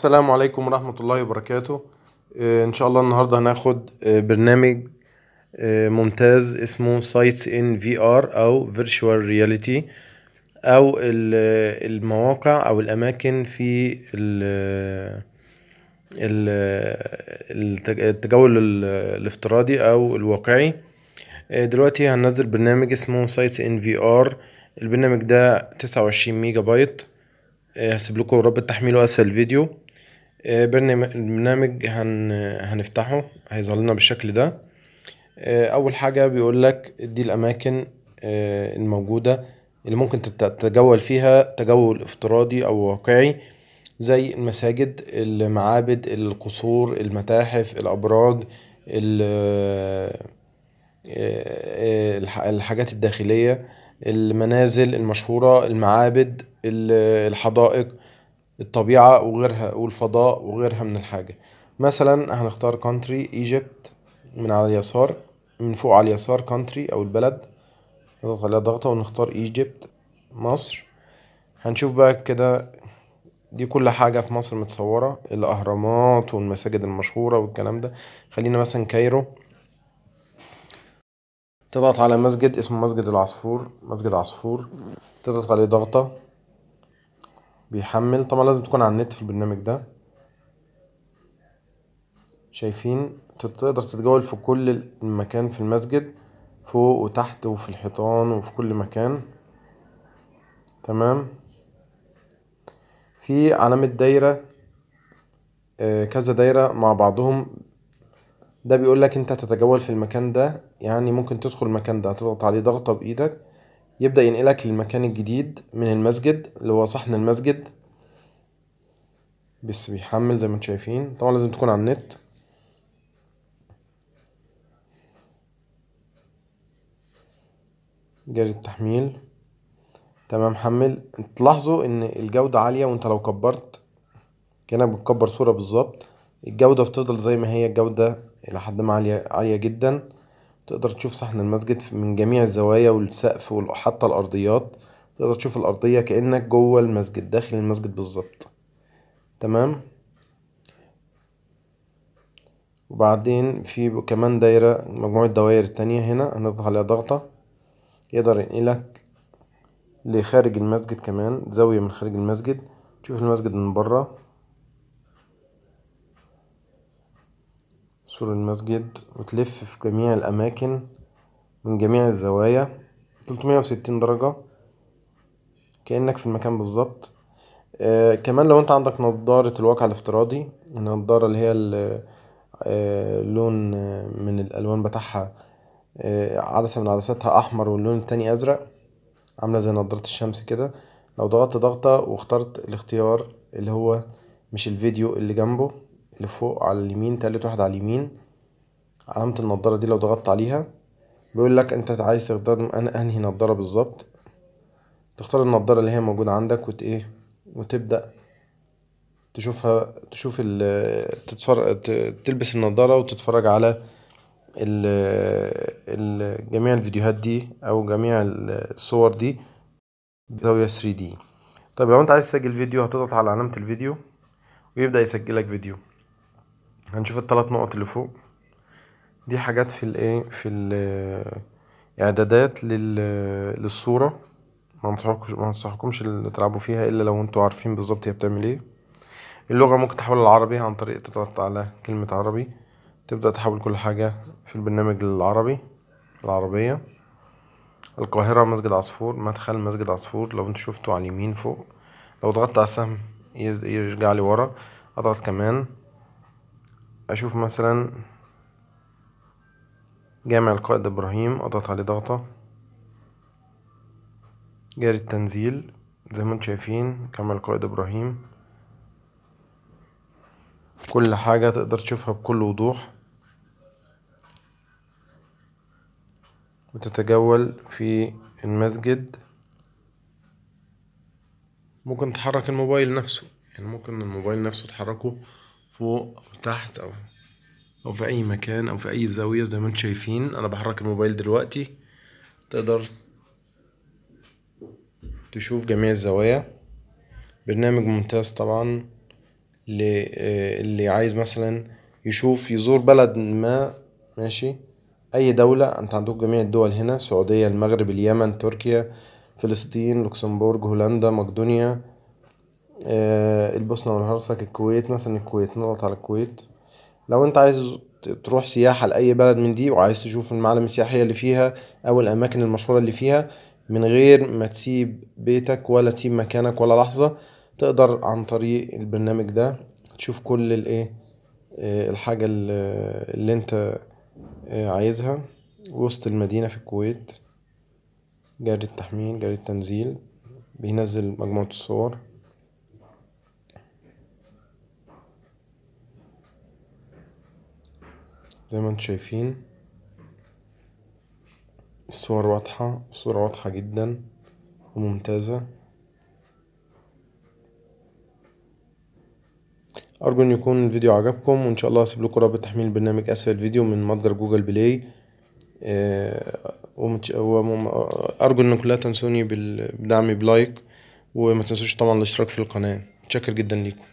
السلام عليكم ورحمة الله وبركاته. آه، إن شاء الله النهاردة هناخد آه، برنامج آه، ممتاز اسمه Sites in VR أو Virtual Reality أو ال- المواقع أو الأماكن في ال- ال- التج- التجول ال- الافتراضي أو الواقعي. دلوقتي هننزل برنامج اسمه Sites in VR البرنامج ده تسعة وعشرين ميجا بايت. هسيب لكم رابط تحميله اسفل الفيديو برنامج البرنامج هن هنفتحه هيظهر لنا بالشكل ده. آه، أول حاجة بيقول لك دي الأماكن آه، الموجودة اللي ممكن تت- تتجول فيها تجول افتراضي أو واقعي زي المساجد المعابد القصور المتاحف الأبراج ال- آه، آه، الح- الحاجات الداخلية المنازل المشهورة المعابد ال- الحدائق. الطبيعة وغيرها والفضاء وغيرها من الحاجة. مثلا هنختار country Egypt من على اليسار من فوق على اليسار country أو البلد. نضغط عليها ضغطة ونختار Egypt مصر. هنشوف بقى كده دي كل حاجة في مصر متصورة الأهرامات والمساجد المشهورة والكلام ده. خلينا مثلا Cairo. تضغط على مسجد اسمه مسجد العصفور مسجد عصفور. تضغط عليه ضغطة. بيحمل. طبعا لازم تكون على النت في البرنامج ده. شايفين؟ تقدر تتجول في كل المكان في المسجد فوق وتحت وفي الحيطان وفي كل مكان. تمام؟ في علامة دايرة آه، كذا دايرة مع بعضهم. ده بيقول لك أنت تتجول في المكان ده يعني ممكن تدخل المكان ده تضغط عليه ضغطة بإيدك يبدأ ينقلك للمكان الجديد من المسجد اللي هو صحن المسجد. بس بيحمل زي ما أنتم شايفين. طبعا لازم تكون على النت. جاري التحميل. تمام حمل. تلاحظوا إن الجودة عالية وأنت لو كبرت كأنك بتكبر صورة بالظبط الجودة بتفضل زي ما هي الجودة إلى حد ما عالية عالية جدا. تقدر تشوف صحن المسجد من جميع الزوايا والسقف وحتى الأرضيات. تقدر تشوف الأرضية كأنك جوه المسجد داخل المسجد بالظبط. تمام؟ وبعدين في كمان دايرة مجموعة دوائر تانية هنا هنضغط عليها ضغطة. يقدر ينقلك لخارج المسجد كمان زاوية من خارج المسجد. تشوف المسجد من بره. سور المسجد وتلف في جميع الأماكن من جميع الزوايا. 360 درجة. كأنك في المكان بالظبط. آه كمان لو أنت عندك نظارة الواقع الافتراضي النظارة اللي هي ال- آه آه، من الألوان بتاعها آه عدسة من عدساتها أحمر واللون التاني أزرق. عاملة زي نظارة الشمس كده. لو ضغطت ضغطة واخترت الاختيار اللي هو مش الفيديو اللي جنبه اللي فوق على اليمين تالت واحد على اليمين. علامة النضارة دي لو ضغطت عليها بيقول لك أنت عايز تستخدم أن- أنهي نضارة بالظبط. تختار النضارة اللي هي موجودة عندك وت إيه وتبدأ تشوفها تشوف ال تتفرج تلبس النضارة وتتفرج على ال ال جميع الفيديوهات دي أو جميع الصور دي بزاوية 3D طيب لو أنت عايز تسجل فيديو هتضغط على علامة الفيديو ويبدأ يسجلك فيديو. هنشوف الثلاث نقط اللي فوق. دي حاجات في الايه؟ في الاعدادات لل للصورة. ما انصحكمش انصحكمش تلعبوا فيها إلا لو أنتوا عارفين بالظبط هي بتعمل إيه. اللغة ممكن تحولها للعربي عن طريق تضغط على كلمة عربي. تبدأ تحول كل حاجة في البرنامج للعربي العربية. القاهرة مسجد عصفور مدخل مسجد عصفور. لو انت شفته على اليمين فوق. لو ضغطت على السهم يرجع لي ورا اضغط كمان. أشوف مثلا جامع القائد إبراهيم اضغط عليه ضغطة. جاري التنزيل زي ما أنتم شايفين جامع القائد إبراهيم. كل حاجة تقدر تشوفها بكل وضوح. وتتجول في المسجد. ممكن تحرك الموبايل نفسه. يعني ممكن الموبايل نفسه تحركه. فوق أو تحت أو أو في أي مكان أو في أي زاوية زي ما أنتم شايفين. أنا بحرك الموبايل دلوقتي. تقدر تشوف جميع الزوايا. برنامج ممتاز طبعا آه، اللي عايز مثلا يشوف يزور بلد ما ماشي؟ أي دولة. أنت عندك جميع الدول هنا السعودية المغرب اليمن تركيا فلسطين لوكسمبورج هولندا مقدونيا. البوسنة والهرسك الكويت مثلا الكويت نضغط على الكويت. لو أنت عايز تروح سياحة لأي بلد من دي وعايز تشوف المعالم السياحية اللي فيها أو الأماكن المشهورة اللي فيها من غير ما تسيب بيتك ولا تسيب مكانك ولا لحظة تقدر عن طريق البرنامج ده تشوف كل الايه آه، الحاجة اللي اللي أنت آه، عايزها وسط المدينة في الكويت. جاري التحميل جاري التنزيل بينزل مجموعة الصور. زي ما أنتم شايفين الصور واضحة الصورة واضحة جدا وممتازة. أرجو أن يكون الفيديو عجبكم وإن شاء الله هسيب لكم رابط تحميل البرنامج أسفل الفيديو من متجر Google Play. آه، أرجو أنكم لا تنسوني بدعمي ب like وما تنسوش طبعا الاشتراك في القناة. متشكر جدا ليكم.